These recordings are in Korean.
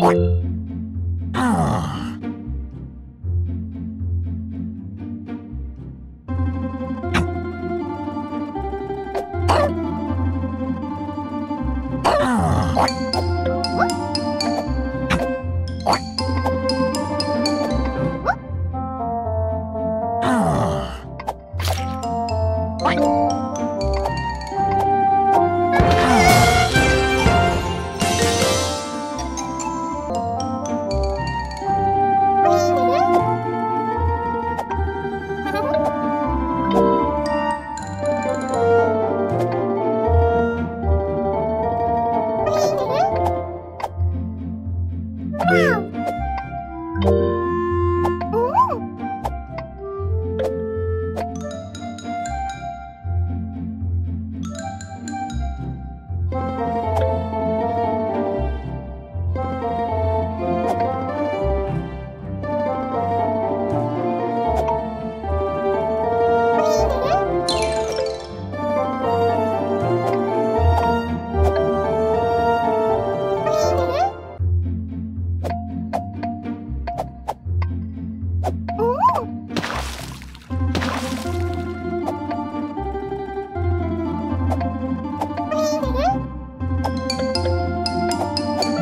What? 어 떡.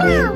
Meow.